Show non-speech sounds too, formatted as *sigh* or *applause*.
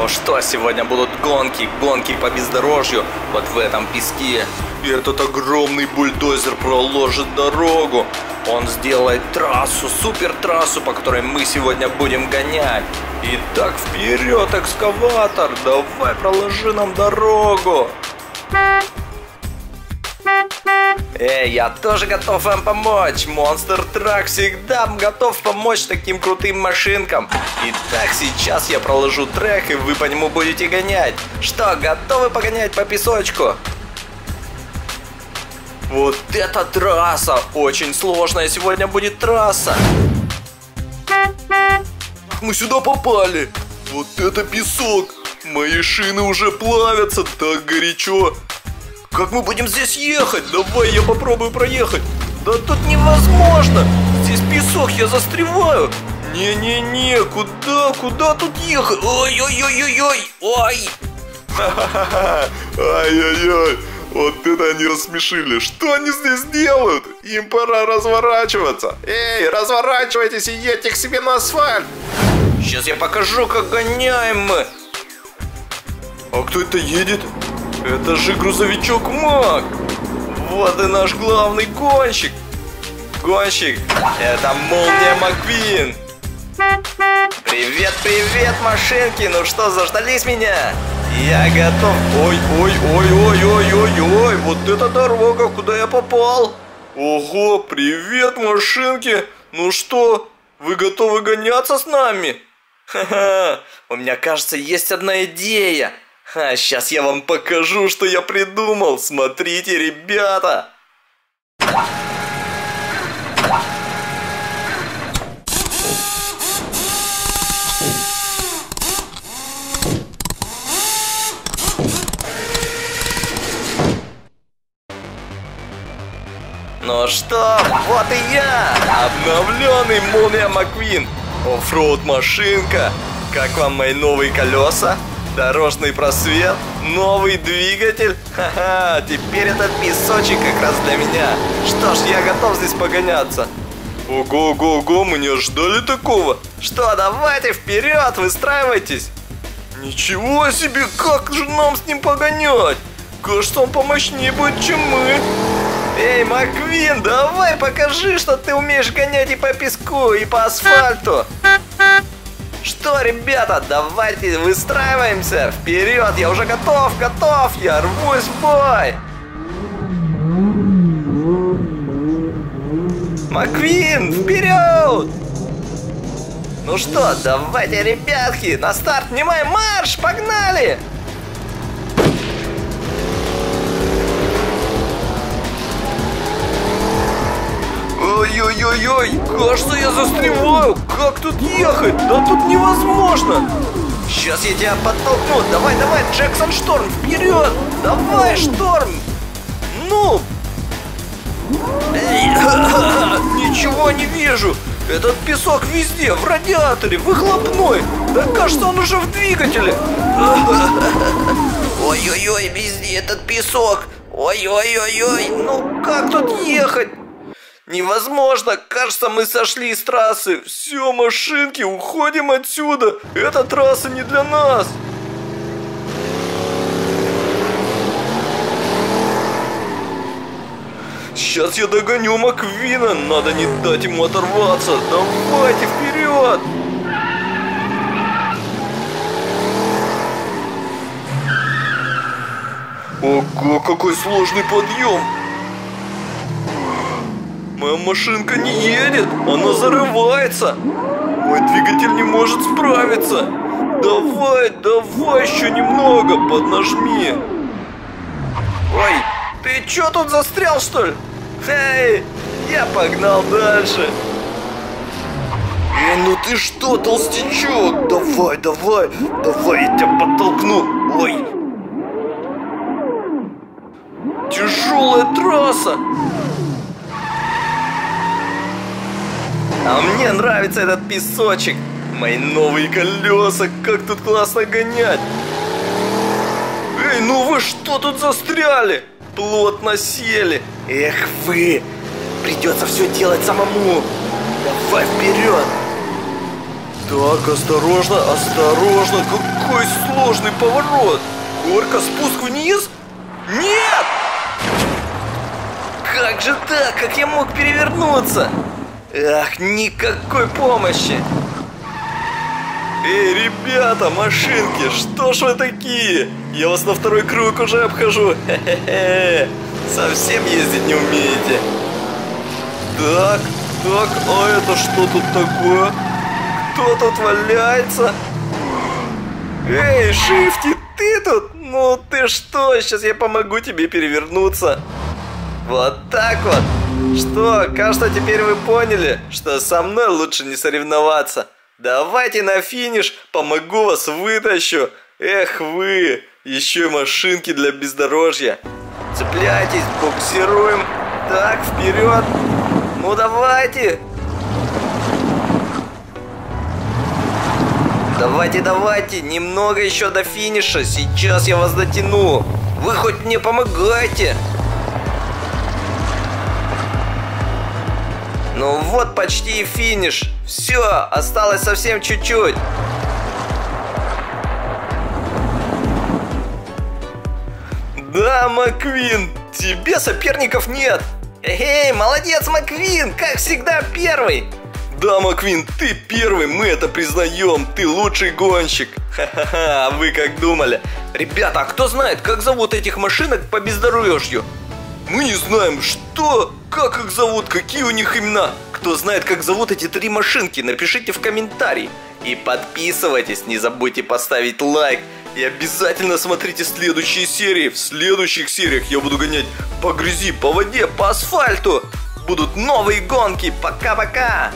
Ну что, сегодня будут гонки, гонки по бездорожью, вот в этом песке. И этот огромный бульдозер проложит дорогу. Он сделает трассу, супер трассу, по которой мы сегодня будем гонять. Итак, вперед, экскаватор, давай проложи нам дорогу. Эй, я тоже готов вам помочь. Монстр Трак всегда готов помочь таким крутым машинкам. Итак, сейчас я проложу трек, и вы по нему будете гонять. Что, готовы погонять по песочку? Вот это трасса! Очень сложная сегодня будет трасса. Мы сюда попали. Вот это песок. Мои шины уже плавятся, так горячо. Как мы будем здесь ехать? Давай я попробую проехать. Да тут невозможно. Здесь песок, я застреваю. Не-не-не, куда, куда тут ехать? Ой-ой-ой-ой-ой, ой. *laughs* Ай-яй-яй, вот это они рассмешили. Что они здесь делают? Им пора разворачиваться. Эй, разворачивайтесь и едьте к себе на асфальт. Сейчас я покажу, как гоняем мы. А кто это едет? Это же грузовичок Мак. Вот и наш главный гонщик. Гонщик, это Молния Маквин. Привет, привет, машинки. Ну что, заждались меня? Я готов. Ой, ой, ой, ой, ой, ой, ой. Вот это дорога, куда я попал. Ого, привет, машинки. Ну что, вы готовы гоняться с нами? Ха-ха, у меня, кажется, есть одна идея. А сейчас я вам покажу, что я придумал. Смотрите, ребята. Ну что, вот и я, обновленный Молния Маквин, оффроуд машинка. Как вам мои новые колеса? Дорожный просвет, новый двигатель. Ха-ха, теперь этот песочек как раз для меня. Что ж, я готов здесь погоняться. Ого-го-го, мы не ожидали такого. Что, давайте вперед, выстраивайтесь. Ничего себе, как же нам с ним погонять? Кажется, он помощнее будет, чем мы. Эй, Маквин, давай покажи, что ты умеешь гонять и по песку, и по асфальту. Что, ребята, давайте выстраиваемся. Вперед, я уже готов, готов, я рвусь в бой. Маквин, вперед! Ну что, давайте, ребятки, на старт, внимай, марш, погнали! Ой-ой-ой-ой, кажется, я застреваю. Как тут ехать? Да тут невозможно. Сейчас я тебя подтолкну. Давай, давай, Джексон Шторм, вперед! Давай, Шторм! Ну! *laughs* Ничего не вижу. Этот песок везде, в радиаторе, выхлопной. Да кажется, он уже в двигателе. *laughs* Ой-ой-ой, везде этот песок. Ой-ой-ой-ой, ну как тут ехать? Невозможно! Кажется, мы сошли с трассы. Все, машинки, уходим отсюда. Эта трасса не для нас. Сейчас я догоню Маквина. Надо не дать ему оторваться. Давайте вперед! Ого, какой сложный подъем! Моя машинка не едет, она зарывается. Мой двигатель не может справиться. Давай, давай еще немного, поднажми. Ой, ты что тут застрял, что ли? Эй, я погнал дальше. Эй, ну ты что, толстячок? Давай, давай, давай, я тебя подтолкну. Ой. Тяжелая трасса. А мне нравится этот песочек. Мои новые колеса, как тут классно гонять. Эй, ну вы что тут застряли? Плотно сели. Эх вы, придется все делать самому. Давай вперед. Так, осторожно, осторожно. Какой сложный поворот. Горка, спуск вниз? Нет! Как же так? Как я мог перевернуться? Ах, никакой помощи. Эй, ребята, машинки, что ж вы такие? Я вас на второй круг уже обхожу. Хе-хе-хе. Совсем ездить не умеете. Так, так, а это что тут такое? Кто тут валяется? Эй, Шифти, ты тут? Ну ты что, сейчас я помогу тебе перевернуться. Вот так вот. Что, кажется, теперь вы поняли, что со мной лучше не соревноваться. Давайте на финиш, помогу вас вытащу. Эх вы, еще и машинки для бездорожья. Цепляйтесь, буксируем. Так, вперед. Ну давайте. Давайте, давайте, немного еще до финиша. Сейчас я вас дотяну. Вы хоть мне помогайте. Ну вот почти и финиш. Все, осталось совсем чуть-чуть. Да, Маквин, тебе соперников нет. Эй, молодец, Маквин, как всегда первый. Да, Маквин, ты первый, мы это признаем, ты лучший гонщик. Ха-ха-ха, а вы как думали? Ребята, а кто знает, как зовут этих машинок по бездорожью? Мы не знаем, что, как их зовут, какие у них имена. Кто знает, как зовут эти три машинки, напишите в комментарии. И подписывайтесь, не забудьте поставить лайк. И обязательно смотрите следующие серии. В следующих сериях я буду гонять по грязи, по воде, по асфальту. Будут новые гонки. Пока-пока.